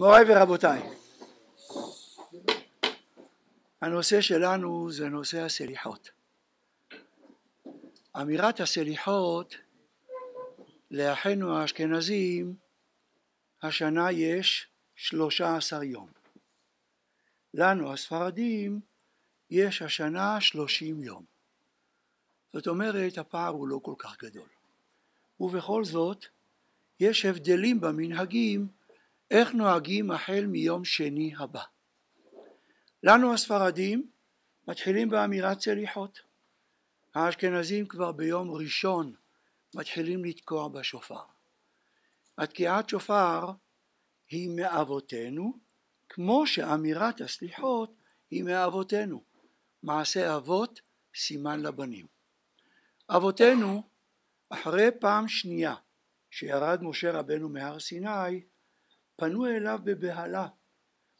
מוריי ורבותיי, הנושא שלנו זה נושא הסליחות. אמירת הסליחות לאחינו האשכנזים השנה יש שלושה עשר יום. לנו הספרדים יש השנה שלושים יום. זאת אומרת הפער הוא לא כל כך גדול. ובכל זאת יש הבדלים במנהגים איך נוהגים החל מיום שני הבא. לנו הספרדים מתחילים באמירת סליחות. האשכנזים כבר ביום ראשון מתחילים לתקוע בשופר. התקיעת שופר היא מאבותינו כמו שאמירת הסליחות היא מאבותינו. מעשה אבות סימן לבנים. אבותינו אחרי פעם שנייה שירד משה רבנו מהר סיני פנו אליו בבהלה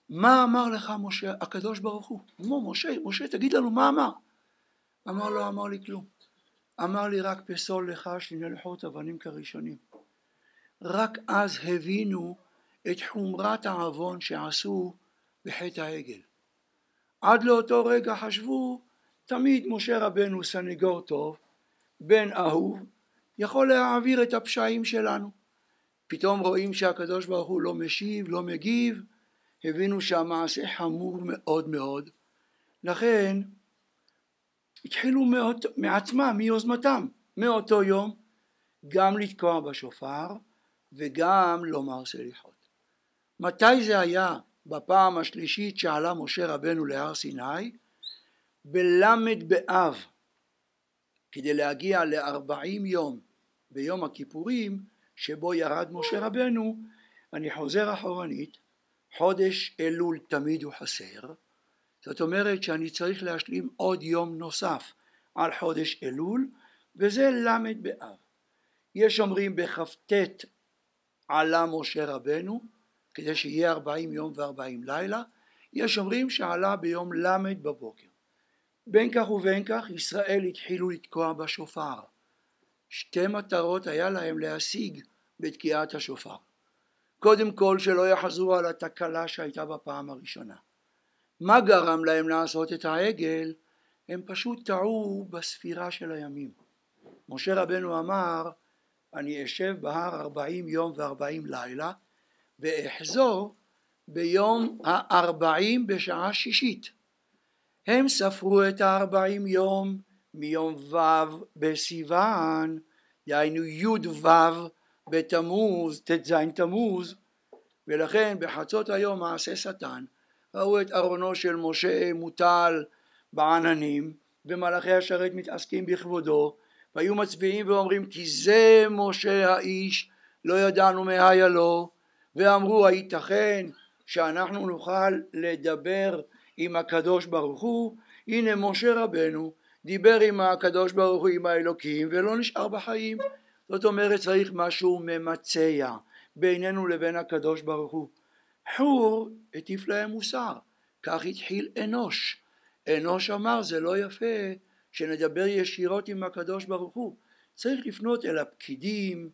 מה אמר לך משה הקדוש ברוך הוא? אמרו משה משה תגיד לנו מה אמר. אמר לא אמר לי כלום. אמר לי רק פסול לך שנלחות אבנים כראשונים. רק אז הבינו את חומרת העוון שעשו בחטא העגל. עד לאותו רגע חשבו תמיד משה רבנו סנגור טוב בן אהוב יכול להעביר את הפשעים שלנו פתאום רואים שהקדוש ברוך הוא לא משיב, לא מגיב, הבינו שהמעשה חמור מאוד מאוד, לכן התחילו מאות, מעצמם, מיוזמתם, מאותו יום, גם לתקוע בשופר וגם לומר סליחות. מתי זה היה בפעם השלישית שעלה משה רבנו להר סיני? בלמד באב, כדי להגיע לארבעים יום ביום הכיפורים שבו ירד משה רבנו, אני חוזר אחורנית, חודש אלול תמיד הוא חסר, זאת אומרת שאני צריך להשלים עוד יום נוסף על חודש אלול, וזה ל' באב. יש אומרים בכ"ט עלה משה רבנו, כדי שיהיה ארבעים יום וארבעים לילה, יש אומרים שעלה ביום ל' בבוקר. בין כך ובין כך ישראל התחילו לתקוע בשופר. שתי מטרות היה להם להשיג בתקיעת השופר. קודם כל שלא יחזרו על התקלה שהייתה בפעם הראשונה. מה גרם להם לעשות את העגל? הם פשוט טעו בספירה של הימים. משה רבנו אמר אני אשב בהר ארבעים יום וארבעים לילה ואחזור ביום הארבעים בשעה שישית. הם ספרו את הארבעים יום מיום ו' בסיוון, דהיינו י"ו בתמוז, ט"ז תמוז, ולכן בחצות היום מעשה שטן, ראו את ארונו של משה מוטל בעננים, ומלאכי השרת מתעסקים בכבודו, והיו מצביעים ואומרים כי זה משה האיש, לא ידענו היה לו, ואמרו הייתכן שאנחנו נוכל לדבר עם הקדוש ברוך הוא, הנה משה רבנו דיבר עם הקדוש ברוך הוא עם האלוקים ולא נשאר בחיים זאת אומרת צריך משהו ממצע בינינו לבין הקדוש ברוך הוא. חור הטיף להם מוסר, כך התחיל אנוש. אנוש אמר זה לא יפה שנדבר ישירות עם הקדוש ברוך הוא, צריך לפנות אל הפקידים,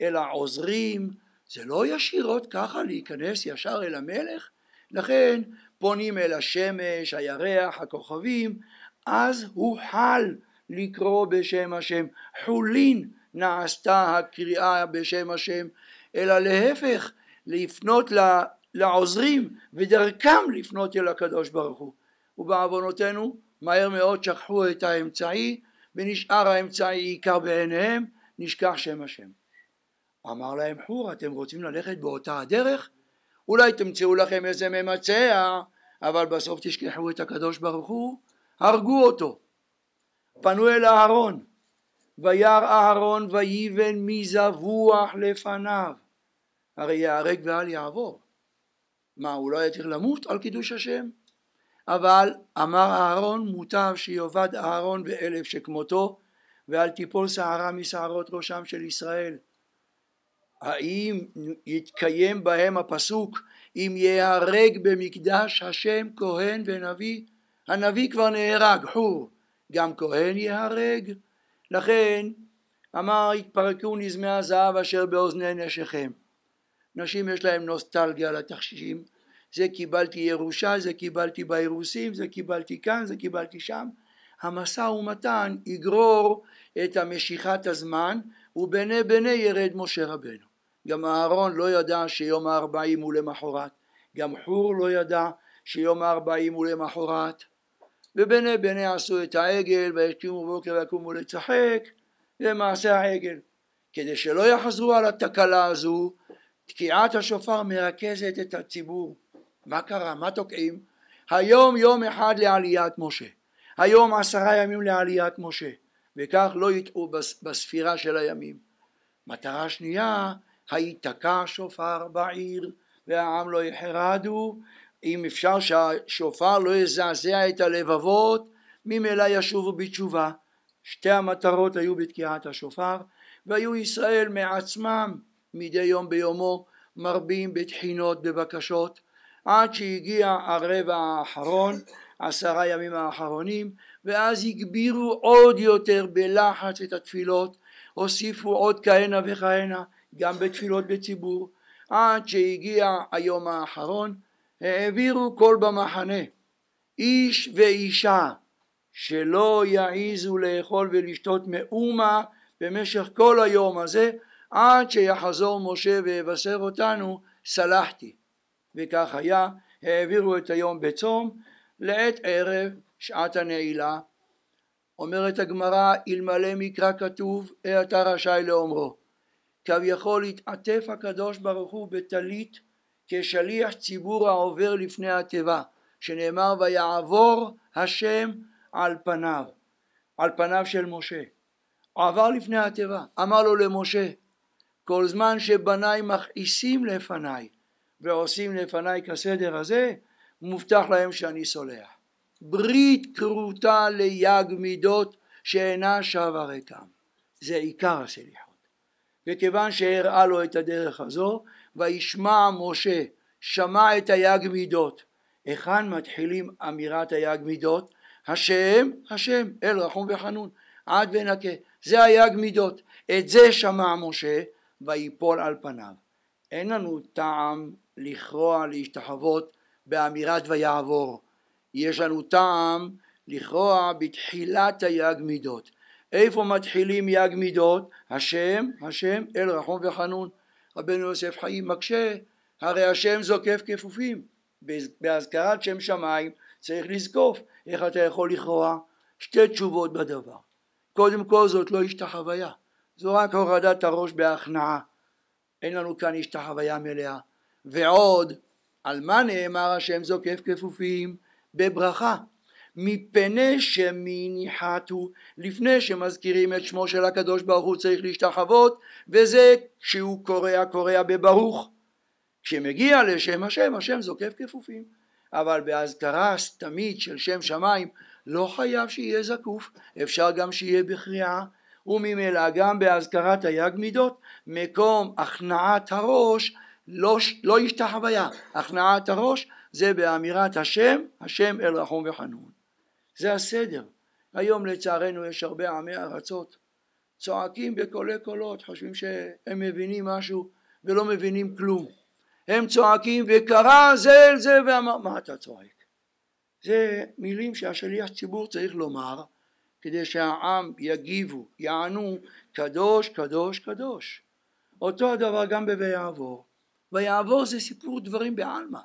אל העוזרים, זה לא ישירות ככה להיכנס ישר אל המלך, לכן פונים אל השמש, הירח, הכוכבים, אז הוא חל לקרוא בשם השם, חולין נעשתה הקריאה בשם השם, אלא להפך, לפנות לעוזרים ודרכם לפנות אל הקדוש ברוך הוא. ובעוונותינו מהר מאוד שכחו את האמצעי ונשאר האמצעי עיקר בעיניהם, נשכח שם השם. אמר להם חור, אתם רוצים ללכת באותה הדרך? אולי תמצאו לכם איזה ממצע, אבל בסוף תשכחו את הקדוש ברוך הוא, הרגו אותו. פנו אל אהרון, וירא אהרון ויבן מזבוח לפניו. הרי ייהרג ואל יעבור. מה הוא לא היה צריך למות על קידוש השם? אבל אמר אהרון מוטב שיאבד אהרון ואלף שכמותו ואל תיפול שערה משערות ראשם של ישראל. האם יתקיים בהם הפסוק אם ייהרג במקדש השם כהן ונביא הנביא כבר נהרג חור. גם כהן ייהרג לכן אמר התפרקו נזמי הזהב אשר באוזני נשיכם נשים יש להם נוסטלגיה לתכשישים, זה קיבלתי ירושה, זה קיבלתי באירוסים, זה קיבלתי כאן, זה קיבלתי שם. המשא ומתן יגרור את המשיכת הזמן ובני בני ירד משה רבנו. גם אהרון לא ידע שיום הארבעים הוא למחרת, גם חור לא ידע שיום הארבעים הוא למחרת, ובני בני עשו את העגל ויקומו בבוקר ויקומו לצחק, זה מעשה העגל. כדי שלא יחזרו על התקלה הזו, תקיעת השופר מרכזת את הציבור. מה קרה? מה תוקעים? היום יום אחד לעליית משה. היום עשרה ימים לעליית משה. וכך לא יטעו בספירה של הימים. מטרה שנייה, היתקע שופר בעיר והעם לא יחרדו, אם אפשר שהשופר לא יזעזע את הלבבות, ממילא ישובו בתשובה. שתי המטרות היו בתקיעת השופר, והיו ישראל מעצמם מדי יום ביומו מרבים בתחינות בבקשות עד שהגיע הרבע האחרון עשרה ימים האחרונים ואז הגבירו עוד יותר בלחץ את התפילות הוסיפו עוד כהנה וכהנה גם בתפילות בציבור עד שהגיע היום האחרון העבירו כל במחנה איש ואישה שלא יעיזו לאכול ולשתות מאומה במשך כל היום הזה עד שיחזור משה ויבשר אותנו סלחתי וכך היה העבירו את היום בצום לעת ערב שעת הנעילה. אומרת הגמרא אלמלא מקרא כתוב אתה רשאי לאומרו כביכול התעטף הקדוש ברוך הוא בטלית כשליח ציבור העובר לפני התיבה שנאמר ויעבור השם על פניו על פניו של משה. עבר לפני התיבה אמר לו למשה כל זמן שבניי מכעיסים לפניי ועושים לפניי כסדר הזה מובטח להם שאני סולח. ברית כרותה ליג מידות שאינה שווה ריקם. זה עיקר הסליחות. וכיוון שהראה לו את הדרך הזו וישמע משה שמע את היג מידות. היכן מתחילים אמירת היג מידות? השם השם אל רחום וחנון עד ונקה. זה היג מידות. את זה שמע משה ויפול על פניו. אין לנו טעם לכרוע להשתחוות באמירת ויעבור. יש לנו טעם לכרוע בתחילת היג מידות. איפה מתחילים יג מידות? השם, השם, אל רחום וחנון. רבנו יוסף חיים מקשה, הרי השם זוקף כפופים. בהזכרת שם שמיים צריך לזקוף. איך אתה יכול לכרוע? שתי תשובות בדבר. קודם כל זאת לא השתחוויה, זו רק הורדת הראש בהכנעה. אין לנו כאן השתחוויה מלאה. ועוד, על מה נאמר השם זוקף כפופים? בברכה. מפני שמניחתו לפני שמזכירים את שמו של הקדוש ברוך הוא צריך להשתחוות וזה כשהוא קורא קורא בברוך. כשמגיע לשם השם השם זוקף כפופים. אבל בהזכרה סתמית של שם שמיים לא חייב שיהיה זקוף אפשר גם שיהיה בקריאה. וממילא גם בהזכרת היג מידות מקום הכנעת הראש לא, לא השתחוויה הכנעת הראש זה באמירת השם השם אל רחום וחנון זה הסדר. היום לצערנו יש הרבה עמי ארצות צועקים בקולי קולות, חושבים שהם מבינים משהו ולא מבינים כלום. הם צועקים וקרא זה אל זה ואמר מה אתה צועק? זה מילים שהשליח ציבור צריך לומר כדי שהעם יגיבו, יענו קדוש קדוש קדוש. אותו הדבר גם ב"ויעבור". ויעבור זה סיפור דברים בעלמא.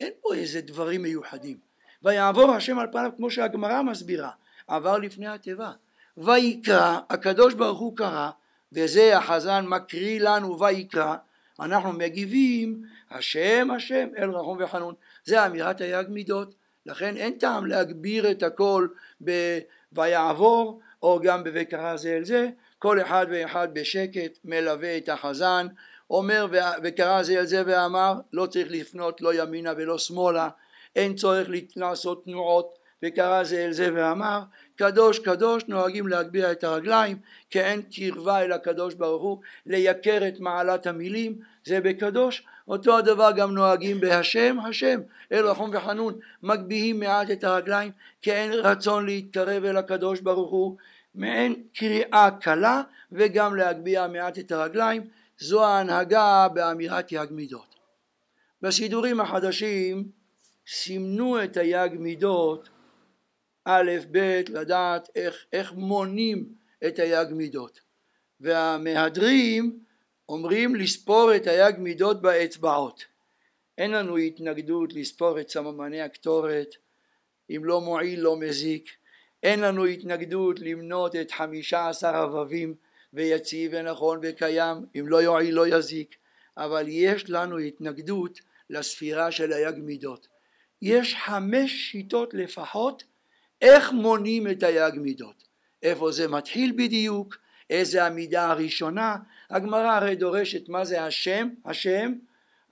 אין פה איזה דברים מיוחדים. ויעבור השם על פניו כמו שהגמרא מסבירה עבר לפני התיבה. ויקרא הקדוש ברוך הוא קרא וזה החזן מקריא לנו ויקרא אנחנו מגיבים השם השם אל רחום וחנון. זה אמירת היג מידות. לכן אין טעם להגביר את הכל ב"ויעבור" או גם ב"וקרא זה אל זה" כל אחד ואחד בשקט מלווה את החזן. אומר וקרא זה אל זה ואמר לא צריך לפנות לא ימינה ולא שמאלה אין צורך לעשות תנועות. וקרא זה אל זה ואמר קדוש קדוש נוהגים להגביה את הרגליים כי אין קרבה אל הקדוש ברוך הוא לייקר את מעלת המילים. זה בקדוש. אותו הדבר גם נוהגים בהשם. השם אל רחום וחנון מגביהים מעט את הרגליים כי אין רצון להתקרב אל הקדוש ברוך הוא. מעין קריאה קלה וגם להגביה מעט את הרגליים. זו ההנהגה באמירת יג מידות. בסידורים החדשים סימנו את היג מידות א' ב' לדעת איך, איך מונים את היג מידות. והמהדרים אומרים לספור את היג מידות באצבעות. אין לנו התנגדות לספור את סממני הקטורת אם לא מועיל לא מזיק. אין לנו התנגדות למנות את חמישה עשר רבבים ויציב ונכון וקיים אם לא יועיל לא יזיק. אבל יש לנו התנגדות לספירה של היג מידות יש חמש שיטות לפחות איך מונים את היג מידות. איפה זה מתחיל בדיוק איזה המידה הראשונה. הגמרא הרי דורשת מה זה השם? השם?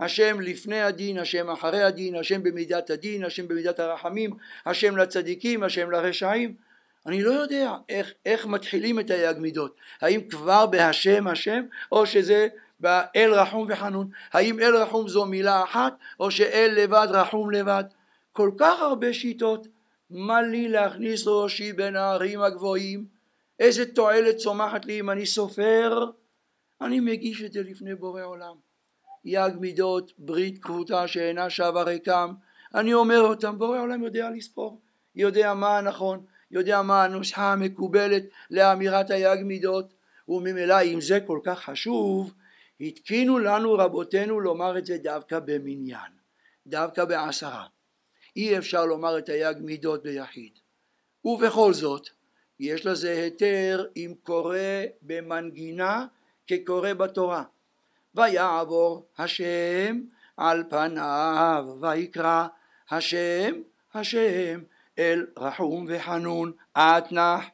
השם לפני הדין, השם אחרי הדין, השם במידת הדין, השם במידת הרחמים, השם לצדיקים, השם לרשעים. אני לא יודע איך, איך מתחילים את היג מידות, האם כבר בהשם השם או שזה באל רחום וחנון, האם אל רחום זו מילה אחת או שאל לבד רחום לבד, כל כך הרבה שיטות, מה לי להכניס ראשי בין הערים הגבוהים, איזה תועלת צומחת לי אם אני סופר, אני מגיש את זה לפני בורא עולם. יג מידות, ברית כרותה שאינה שווה ריקם, אני אומר אותם, בורא העולם יודע לספור, יודע מה הנכון, יודע מה הנוסחה המקובלת לאמירת היג מידות, וממילא אם זה כל כך חשוב, התקינו לנו רבותינו לומר את זה דווקא במניין, דווקא בעשרה. אי אפשר לומר את היג מידות ביחיד. ובכל זאת, יש לזה היתר אם קורא במנגינה כקורא בתורה. ויעבור השם על פניו ויקרא השם השם אל רחום וחנון אתנח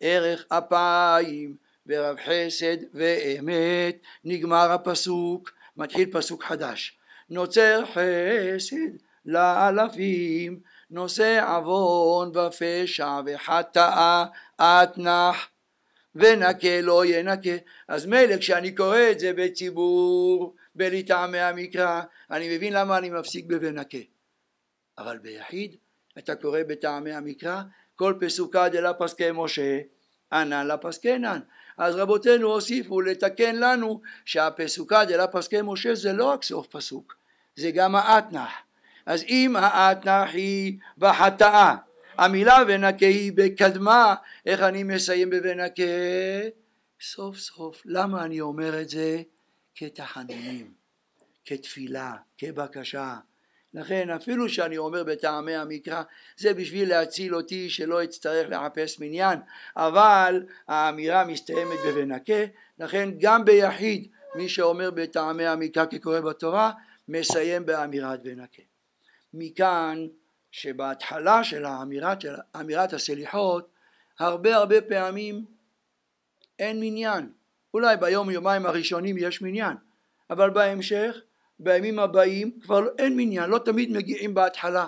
ערך אפיים ורב חסד ואמת נגמר הפסוק מתחיל פסוק חדש נוצר חסד לאלפים. נושא עוון ופשע וחטאה אתנח ונקה לא ינקה. אז מילא כשאני קורא את זה בציבור בלי טעמי המקרא אני מבין למה אני מפסיק ב"ונקה" אבל ביחיד אתה קורא בטעמי המקרא כל פסוקה דלה פסקי משה ענן לה פסקנן אז רבותינו הוסיפו לתקן לנו שהפסוקה דלה פסקי משה זה לא רק סוף פסוק זה גם האתנח אז אם האתנח היא בחטאה המילה ונקה היא בקדמה, איך אני מסיים בוונקה? סוף סוף, למה אני אומר את זה? כתחנונים, כתפילה, כבקשה. לכן אפילו שאני אומר בטעמי המקרא זה בשביל להציל אותי שלא אצטרך לחפש מניין אבל האמירה מסתיימת בוונקה לכן גם ביחיד מי שאומר בטעמי המקרא כקורא בתורה מסיים באמירת ונקה מכאן שבהתחלה של האמירת, אמירת הסליחות הרבה הרבה פעמים אין מניין. אולי ביום יומיים הראשונים יש מניין אבל בהמשך בימים הבאים כבר אין מניין לא תמיד מגיעים בהתחלה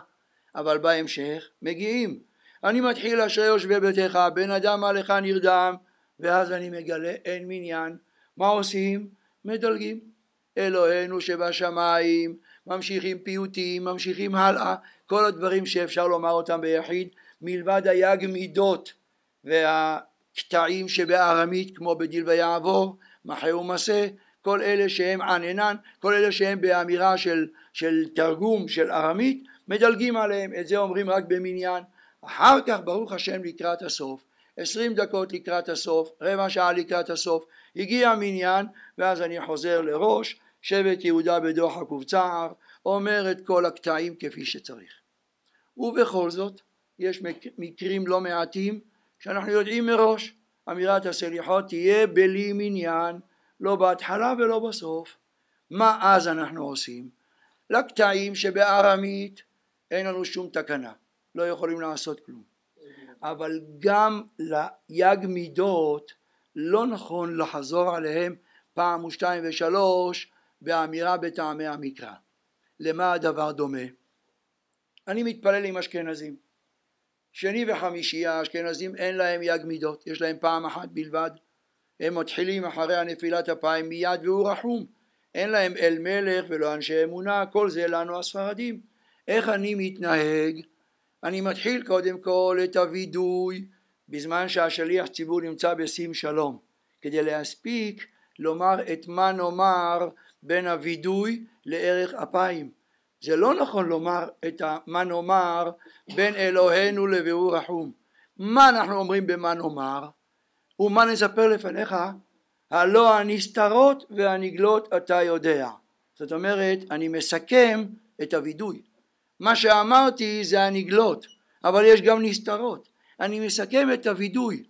אבל בהמשך מגיעים. אני מתחיל אשרי יושבי ביתך בן אדם עליך נרדם ואז אני מגלה אין מניין. מה עושים? מדלגים. אלוהינו שבשמיים ממשיכים פיוטים ממשיכים הלאה כל הדברים שאפשר לומר אותם ביחיד מלבד היג מידות והקטעים שבארמית כמו בדיל ויעבור מחה ומסה כל אלה שהם עננן כל אלה שהם באמירה של, של תרגום של ארמית מדלגים עליהם את זה אומרים רק במניין. אחר כך ברוך השם לקראת הסוף עשרים דקות לקראת הסוף רבע שעה לקראת הסוף הגיע המניין ואז אני חוזר לראש שבט יהודה בדוחק ובצער אומר את כל הקטעים כפי שצריך. ובכל זאת יש מקרים לא מעטים שאנחנו יודעים מראש אמירת הסליחות תהיה בלי מניין לא בהתחלה ולא בסוף. מה אז אנחנו עושים? לקטעים שבארמית אין לנו שום תקנה לא יכולים לעשות כלום. אבל גם ליג מידות לא נכון לחזור עליהם פעם ושתיים ושלוש באמירה בטעמי המקרא. למה הדבר דומה? אני מתפלל עם אשכנזים. שני וחמישי האשכנזים אין להם יג מידות יש להם פעם אחת בלבד. הם מתחילים אחרי הנפילת אפיים מיד והוא רחום. אין להם אל מלך ולא אנשי אמונה כל זה לנו הספרדים. איך אני מתנהג? אני מתחיל קודם כל את הווידוי בזמן שהשליח ציבור נמצא בשים שלום כדי להספיק לומר את מה נאמר בין הווידוי לערך אפיים. זה לא נכון לומר את מה נאמר בין אלוהינו לביאור רחום. מה אנחנו אומרים במה נאמר? ומה נספר לפניך? הלא הנסתרות והנגלות אתה יודע. זאת אומרת, אני מסכם את הווידוי. מה שאמרתי זה הנגלות, אבל יש גם נסתרות. אני מסכם את הווידוי.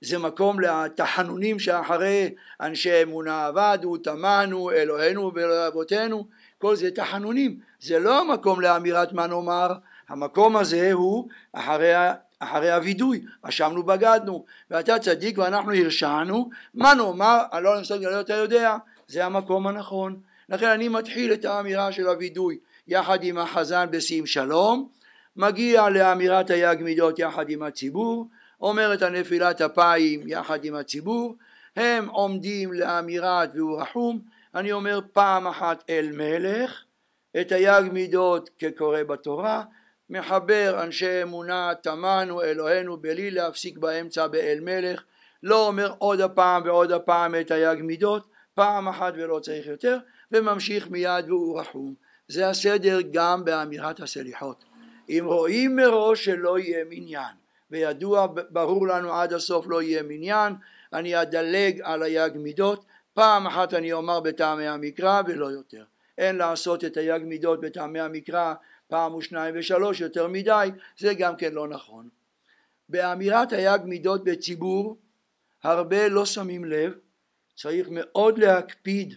זה מקום לתחנונים שאחרי אנשי אמונה עבדו, טמנו, אלוהינו ואלוהי אבותינו, כל זה תחנונים. זה לא המקום לאמירת מה נאמר, המקום הזה הוא אחרי, אחרי הווידוי, אשמנו בגדנו, ואתה צדיק ואנחנו הרשענו, מה נאמר, הלא נמסור גלויות אתה יודע, זה המקום הנכון. לכן אני מתחיל את האמירה של הווידוי יחד עם החזן בשים שלום, מגיע לאמירת היג מידות יחד עם הציבור, אומר את הנפילת אפיים יחד עם הציבור, הם עומדים לאמירת והוא רחום, אני אומר פעם אחת אל מלך, את היג מידות כקורא בתורה, מחבר אנשי אמונה תמנו אלוהינו בלי להפסיק באמצע באל מלך, לא אומר עוד הפעם ועוד הפעם את היג מידות, פעם אחת ולא צריך יותר, וממשיך מיד והוא רחום. זה הסדר גם באמירת הסליחות. אם רואים מראש שלא יהיה מניין, וידוע ברור לנו עד הסוף לא יהיה מניין, אני אדלג על היג מידות, פעם אחת אני אומר בטעמי המקרא ולא יותר. אין לעשות את היג מידות בטעמי המקרא פעם ושניים ושלוש יותר מדי, זה גם כן לא נכון. באמירת היג מידות בציבור הרבה לא שמים לב, צריך מאוד להקפיד,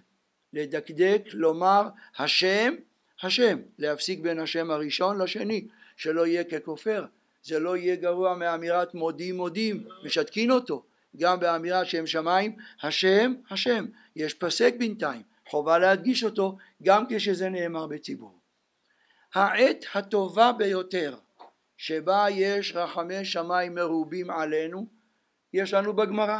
לדקדק, לומר השם, השם, להפסיק בין השם הראשון לשני, שלא יהיה ככופר, זה לא יהיה גרוע מאמירת מודים מודים, משתקין אותו, גם באמירת שם שמיים, השם, השם, יש פסק בינתיים, חובה להדגיש אותו גם כשזה נאמר בציבור. העת הטובה ביותר שבה יש רחמי שמיים מרובים עלינו, יש לנו בגמרא.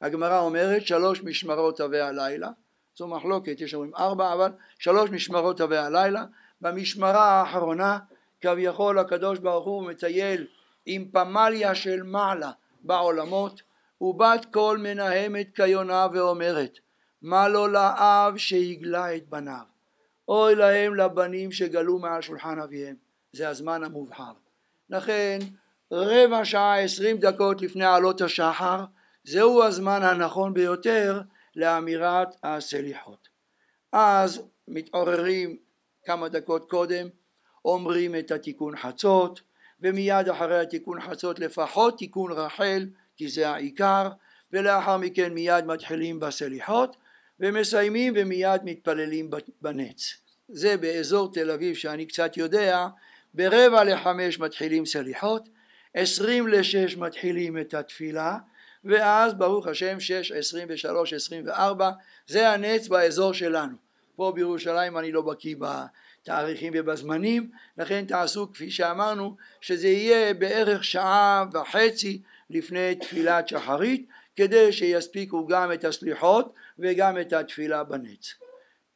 הגמרא אומרת שלוש משמרות תווי הלילה, זו מחלוקת, יש אומרים ארבע, אבל שלוש משמרות תווי הלילה, במשמרה האחרונה כביכול הקדוש ברוך הוא מטייל עם פמליה של מעלה בעולמות ובת קול מנהמת כיונה ואומרת מה לו לאב שהגלה את בניו? אוי להם לבנים שגלו מעל שולחן אביהם. זה הזמן המובחר. לכן רבע שעה עשרים דקות לפני עלות השחר זהו הזמן הנכון ביותר לאמירת הסליחות. אז מתעוררים כמה דקות קודם אומרים את התיקון חצות ומיד אחרי התיקון חצות לפחות תיקון רחל כי זה העיקר ולאחר מכן מיד מתחילים בסליחות ומסיימים ומיד מתפללים בנץ. זה באזור תל אביב שאני קצת יודע ברבע לחמש מתחילים סליחות עשרים לשש מתחילים את התפילה ואז ברוך השם שש עשרים ושלוש עשרים וארבע זה הנץ באזור שלנו. פה בירושלים אני לא בקיא בתאריכים ובזמנים לכן תעשו כפי שאמרנו שזה יהיה בערך שעה וחצי לפני תפילת שחרית כדי שיספיקו גם את הסליחות וגם את התפילה בנץ.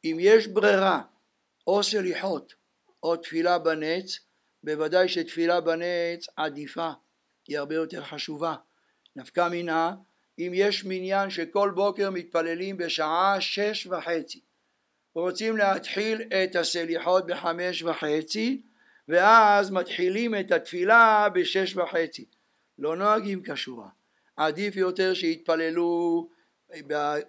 אם יש ברירה או סליחות או תפילה בנץ בוודאי שתפילה בנץ עדיפה היא הרבה יותר חשובה נפקא מינה אם יש מניין שכל בוקר מתפללים בשעה שש וחצי רוצים להתחיל את הסליחות בחמש וחצי ואז מתחילים את התפילה בשש וחצי. לא נוהגים כשורה. עדיף יותר שיתפללו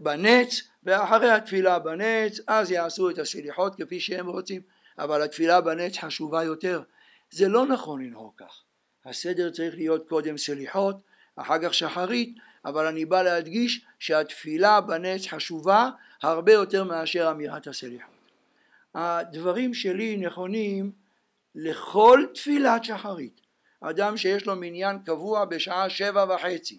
בנץ ואחרי התפילה בנץ אז יעשו את הסליחות כפי שהם רוצים. אבל התפילה בנץ חשובה יותר. זה לא נכון לנהוג כך. הסדר צריך להיות קודם סליחות אחר כך שחרית אבל אני בא להדגיש שהתפילה בנץ חשובה הרבה יותר מאשר אמירת הסליחות. הדברים שלי נכונים לכל תפילת שחרית. אדם שיש לו מניין קבוע בשעה שבע וחצי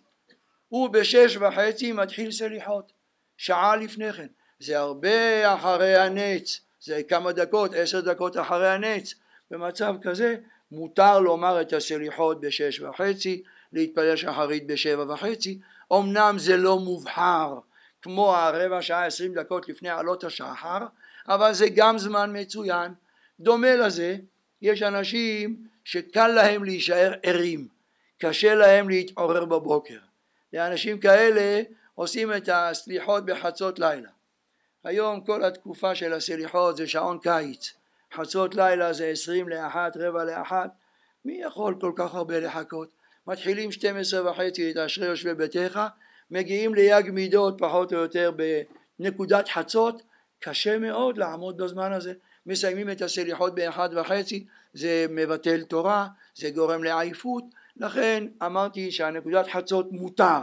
הוא בשש וחצי מתחיל סליחות שעה לפני כן זה הרבה אחרי הנץ זה כמה דקות עשר דקות אחרי הנץ במצב כזה מותר לומר את הסליחות בשש וחצי להתפלל שחרית בשבע וחצי. אמנם זה לא מובחר כמו הרבע שעה עשרים דקות לפני עלות השחר אבל זה גם זמן מצוין. דומה לזה יש אנשים שקל להם להישאר ערים קשה להם להתעורר בבוקר. לאנשים כאלה עושים את הסליחות בחצות לילה. היום כל התקופה של הסליחות זה שעון קיץ, חצות לילה זה עשרים לאחת, רבע לאחת, מי יכול כל כך הרבה לחכות? מתחילים 12 וחצי את אשרי יושבי ביתך, מגיעים ליג מידות פחות או יותר בנקודת חצות, קשה מאוד לעמוד בזמן הזה, מסיימים את הסליחות באחד וחצי, זה מבטל תורה, זה גורם לעייפות, לכן אמרתי שהנקודת חצות מותר.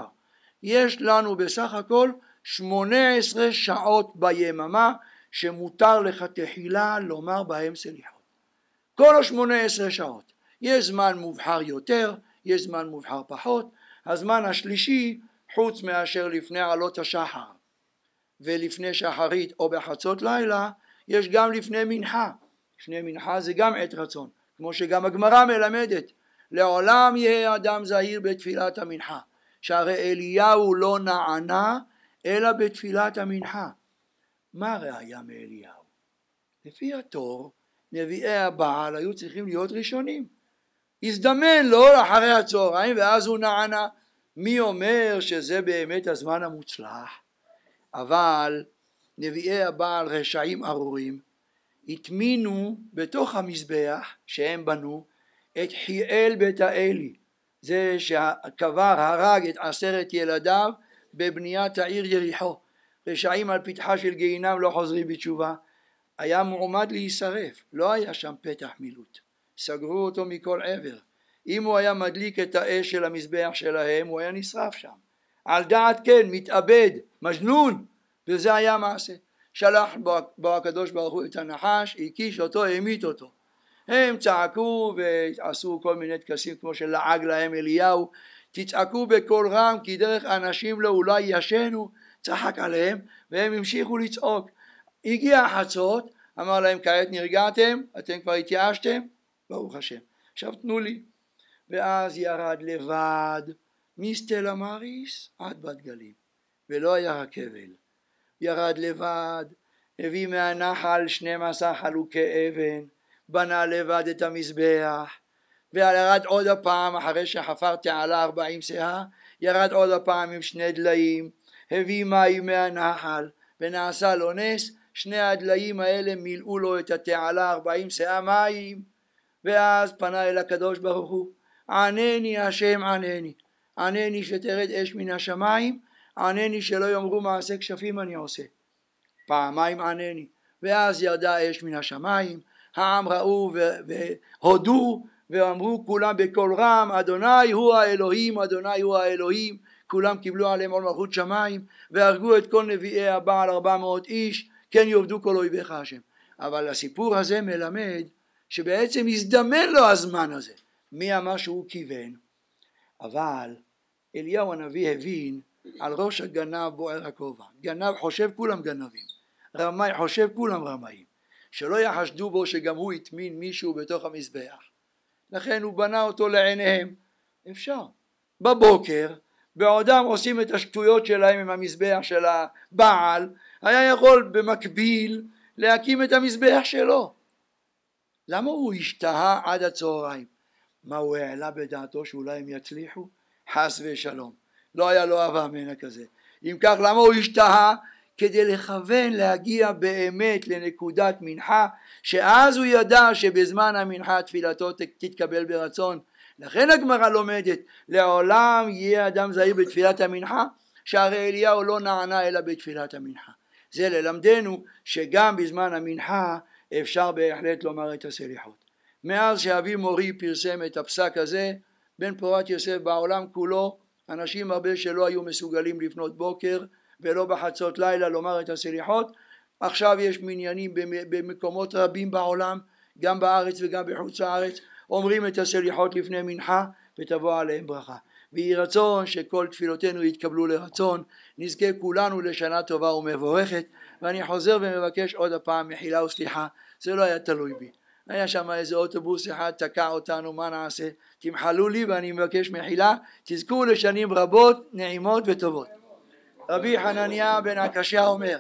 יש לנו בסך הכל 18 שעות ביממה שמותר לך תחילה לומר בהם סליחות. כל השמונה עשרה שעות. יש זמן מובחר יותר, יש זמן מובחר פחות. הזמן השלישי, חוץ מאשר לפני עלות השחר ולפני שחרית או בחצות לילה, יש גם לפני מנחה. לפני מנחה זה גם עת רצון, כמו שגם הגמרא מלמדת. לעולם יהיה אדם זהיר בתפילת המנחה, שהרי אליהו לא נענה אלא בתפילת המנחה. מה הראיה מאליהו? לפי התור, נביאי הבעל היו צריכים להיות ראשונים. הזדמן לו אחרי הצהריים ואז הוא נענה. מי אומר שזה באמת הזמן המוצלח? אבל נביאי הבעל רשעים ארורים הטמינו בתוך המזבח שהם בנו את חיאל בית האלי זה שקבר הרג את עשרת ילדיו בבניית העיר יריחו רשעים על פתחה של גיהינם לא חוזרים בתשובה היה מועמד להישרף לא היה שם פתח מילוט סגרו אותו מכל עבר. אם הוא היה מדליק את האש של המזבח שלהם הוא היה נשרף שם. על דעת כן מתאבד מג'נון וזה היה מעשה שלח בו הקדוש ברוך הוא את הנחש הקיש אותו המית אותו. הם צעקו ועשו כל מיני טקסים כמו שלעג להם אליהו תצעקו בקול רם כי דרך אנשים לא אולי ישנו צחק עליהם והם המשיכו לצעוק. הגיע החצות אמר להם כעת נרגעתם אתם כבר התייאשתם ברוך השם. עכשיו תנו לי. ואז ירד לבד מסטלה מריס עד בת גלים ולא היה הכבל. ירד לבד הביא מהנחל 12 חלוקי אבן בנה לבד את המזבח וירד עוד הפעם אחרי שחפר תעלה ארבעים שאה ירד עוד הפעם עם שני דליים הביא מים מהנחל ונעשה לו נס שני הדליים האלה מילאו לו את התעלה ארבעים שאה מים ואז פנה אל הקדוש ברוך הוא ענני השם ענני. ענני שתרד אש מן השמיים ענני שלא יאמרו מעשה כשפים אני עושה. פעמיים ענני ואז ירדה אש מן השמיים העם ראו והודו ואמרו כולם בקול רם אדוני הוא האלוהים אדוני הוא האלוהים כולם קיבלו עליהם עול מלכות שמיים והרגו את כל נביאי הבעל ארבע מאות איש כן יאבדו כל אויביך השם. אבל הסיפור הזה מלמד שבעצם הזדמן לו הזמן הזה. מי אמר שהוא כיוון? אבל אליהו הנביא הבין על ראש הגנב בוער הכובע. גנב חושב כולם גנבים. רמאי חושב כולם רמאים. שלא יחשדו בו שגם הוא הטמין מישהו בתוך המזבח. לכן הוא בנה אותו לעיניהם. אפשר. בבוקר בעודם עושים את השטויות שלהם עם המזבח של הבעל. היה יכול במקביל להקים את המזבח שלו למה הוא השתהה עד הצהריים? מה הוא העלה בדעתו שאולי הם יצליחו? חס ושלום לא היה לו אב אמנה כזה אם כך למה הוא השתהה? כדי לכוון להגיע באמת לנקודת מנחה שאז הוא ידע שבזמן המנחה תפילתו תתקבל ברצון לכן הגמרא לומדת לעולם יהיה אדם זהיר בתפילת המנחה שהרי אליהו לא נענה אלא בתפילת המנחה זה ללמדנו שגם בזמן המנחה אפשר בהחלט לומר את הסליחות. מאז שאבי מורי פרסם את הפסק הזה בן פורת יוסף בעולם כולו אנשים הרבה שלא היו מסוגלים לפנות בוקר ולא בחצות לילה לומר את הסליחות. עכשיו יש מניינים במקומות רבים בעולם גם בארץ וגם בחוץ לארץ אומרים את הסליחות לפני מנחה ותבוא עליהם ברכה. ויהי רצון שכל תפילותינו יתקבלו לרצון. נזכה כולנו לשנה טובה ומבורכת ואני חוזר ומבקש עוד הפעם מחילה וסליחה זה לא היה תלוי בי. היה שם איזה אוטובוס אחד תקע אותנו מה נעשה? תמחלו לי ואני מבקש מחילה תזכו לשנים רבות נעימות וטובות. רבי חנניה בן הקשיא אומר